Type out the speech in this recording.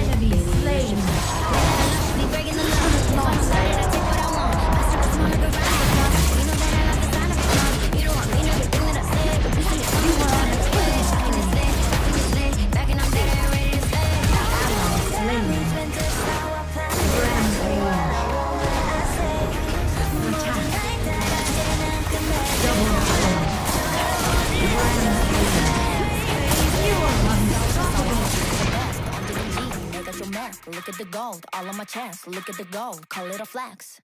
Enemy Look at the gold, all on my chest. Look at the gold, call it a flex.